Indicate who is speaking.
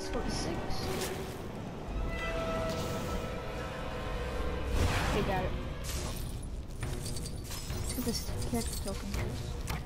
Speaker 1: it's six? Okay, got it. Let's get this character token first.